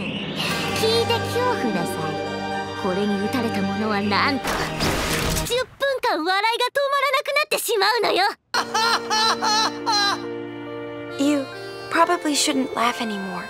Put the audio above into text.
聞いて恐怖なさい。これに打たれたものはなんと10分間笑いが止まらなくなってしまうのよ。You probably shouldn't laugh anymore.